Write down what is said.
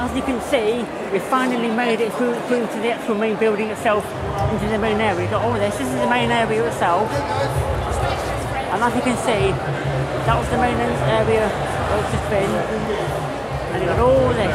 as you can see, we've finally made it through, through to the actual main building itself, into the main area. We've got all this. This is the main area itself. And as you can see, that was the main area where it's just been. And you got all this.